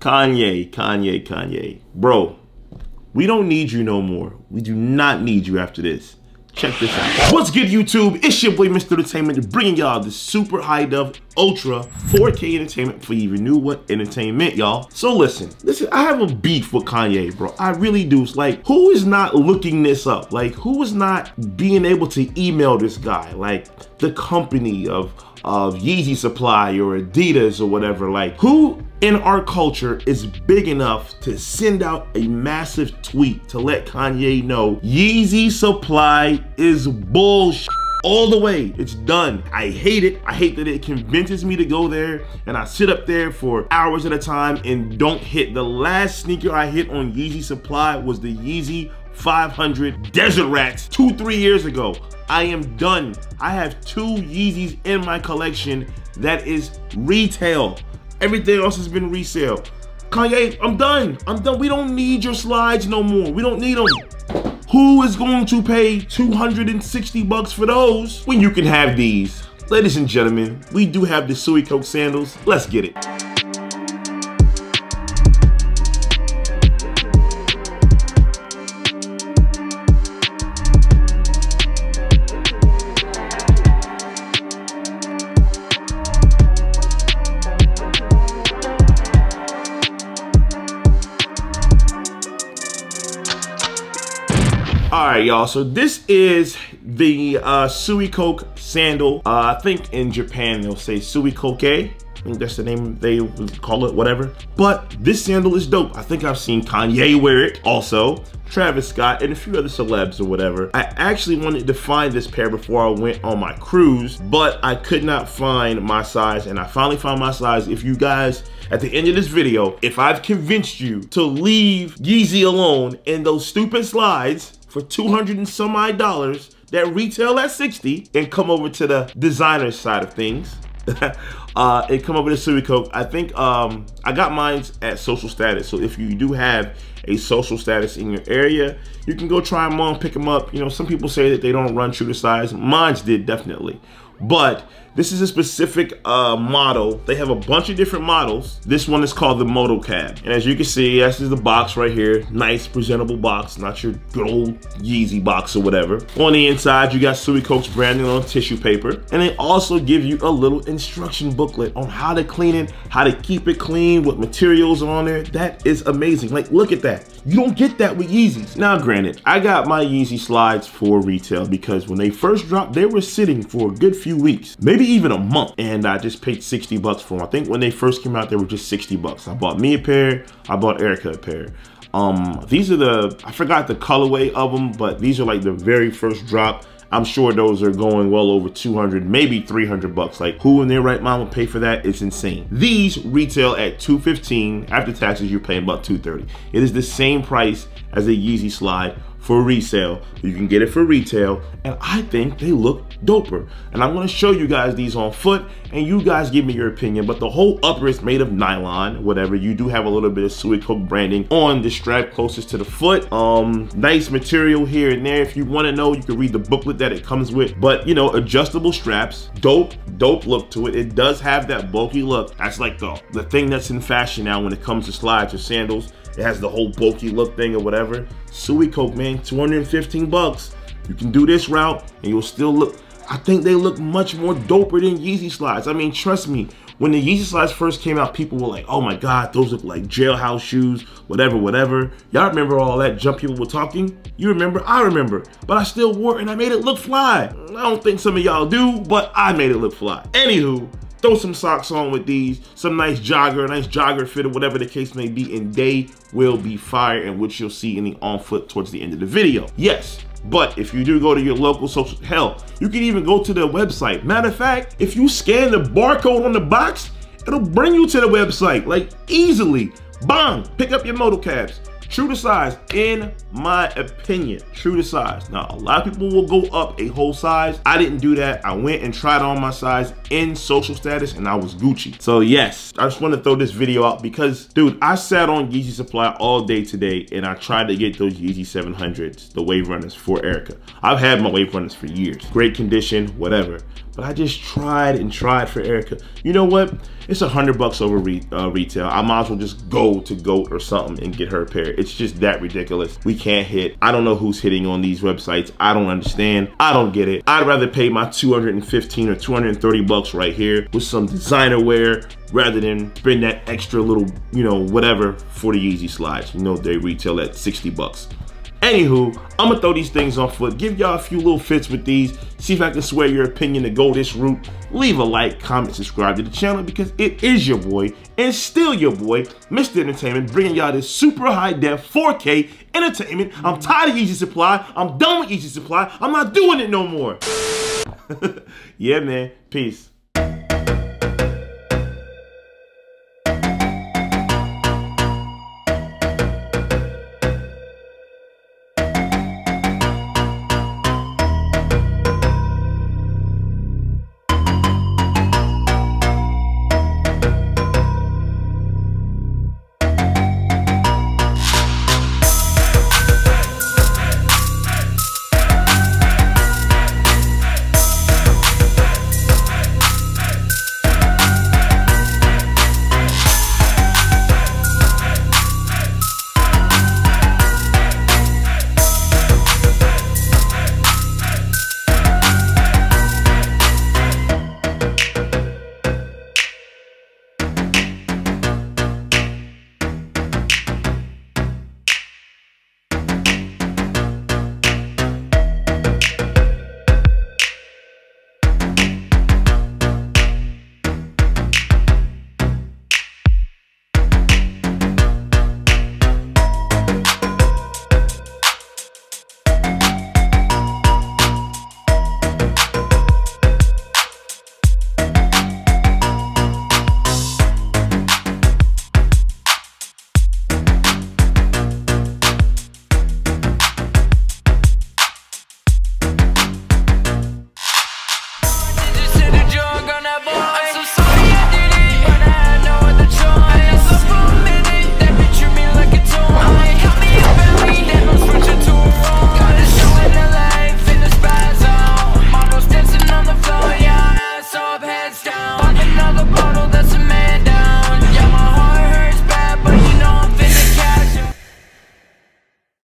Kanye, Kanye, Kanye. Bro, we don't need you no more. We do not need you after this. Check this out. What's good, YouTube? It's your boy, Mr. Entertainment, bringing y'all the super high def, ultra 4K entertainment for even knew what entertainment, y'all. So listen, listen, I have a beef with Kanye, bro. I really do. It's like, who is not looking this up? Like, who is not being able to email this guy? Like, the company of of Yeezy Supply or Adidas or whatever. Like, who in our culture is big enough to send out a massive tweet to let Kanye know Yeezy Supply is bullshit? all the way. It's done. I hate it. I hate that it convinces me to go there and I sit up there for hours at a time and don't hit. The last sneaker I hit on Yeezy Supply was the Yeezy 500 Desert Rats two, three years ago. I am done. I have two Yeezys in my collection that is retail. Everything else has been resale. Kanye, I'm done. I'm done. We don't need your slides no more. We don't need them. Who is going to pay 260 bucks for those when you can have these? Ladies and gentlemen, we do have the Suicoke sandals. Let's get it. Right, y'all. So this is the uh, Coke sandal. Uh, I think in Japan they'll say Suikoke. I think that's the name they call it, whatever. But this sandal is dope. I think I've seen Kanye wear it also. Travis Scott, and a few other celebs or whatever. I actually wanted to find this pair before I went on my cruise, but I could not find my size, and I finally found my size. If you guys, at the end of this video, if I've convinced you to leave Yeezy alone in those stupid slides, for 200 and some odd dollars that retail at 60 and come over to the designer side of things. uh, and come over to Suicoke. I think um, I got mine at social status. So if you do have a social status in your area, you can go try them on, pick them up. You know, some people say that they don't run true to size. Mine's did definitely. But this is a specific uh, model. They have a bunch of different models. This one is called the Moto Cab. And as you can see, this is the box right here. Nice, presentable box, not your good old Yeezy box or whatever. On the inside, you got Suicoke's branding on tissue paper. And they also give you a little instruction booklet on how to clean it, how to keep it clean, what materials are on there. That is amazing. Like, look at that. You don't get that with Yeezys. Now, granted, I got my Yeezy slides for retail because when they first dropped, they were sitting for a good few weeks. Maybe maybe even a month. And I just paid 60 bucks for them. I think when they first came out, they were just 60 bucks. I bought me a pair, I bought Erica a pair. Um, these are the, I forgot the colorway of them, but these are like the very first drop. I'm sure those are going well over 200, maybe 300 bucks. Like who in their right mind would pay for that? It's insane. These retail at 215. After taxes, you're paying about 230. It is the same price as a Yeezy slide for resale. You can get it for retail, and I think they look doper. And I'm gonna show you guys these on foot, and you guys give me your opinion. But the whole upper is made of nylon, whatever. You do have a little bit of Suicoke branding on the strap closest to the foot. Um, nice material here and there. If you wanna know, you can read the booklet that it comes with. But you know, adjustable straps, dope, dope look to it. It does have that bulky look. That's like the, the thing that's in fashion now when it comes to slides or sandals. It has the whole bulky look thing or whatever. Suicoke, man, 215 bucks. You can do this route and you'll still look, I think they look much more doper than Yeezy slides. I mean, trust me, when the Yeezy slides first came out, people were like, oh my God, those look like jailhouse shoes, whatever, whatever. Y'all remember all that jump people were talking? You remember, I remember, but I still wore it and I made it look fly. I don't think some of y'all do, but I made it look fly. Anywho, throw some socks on with these, some nice jogger, nice jogger fit or whatever the case may be, and they will be fire and which you'll see in the on foot towards the end of the video. Yes, but if you do go to your local social, hell, you can even go to their website. Matter of fact, if you scan the barcode on the box, it'll bring you to the website, like easily. Bang, pick up your moto cabs. True to size, in my opinion, true to size. Now, a lot of people will go up a whole size. I didn't do that. I went and tried on my size in social status and I was Gucci. So yes, I just want to throw this video out because, dude, I sat on Yeezy Supply all day today and I tried to get those Yeezy 700s, the Wave Runners for Erica. I've had my Wave Runners for years. Great condition, whatever. But I just tried and tried for Erica. You know what? It's a hundred bucks over re uh, retail. I might as well just go to GOAT or something and get her a pair. It's just that ridiculous. We can't hit. I don't know who's hitting on these websites. I don't understand. I don't get it. I'd rather pay my 215 or 230 bucks right here with some designer wear rather than spend that extra little, you know, whatever for the Yeezy slides. You know, they retail at 60 bucks. Anywho, I'm gonna throw these things on foot, give y'all a few little fits with these, see if I can sway your opinion to go this route. Leave a like, comment, subscribe to the channel because it is your boy and still your boy, Mr. Entertainment, bringing y'all this super high def 4K entertainment. I'm tired of Yeezy Supply. I'm done with Yeezy Supply. I'm not doing it no more. yeah, man. Peace.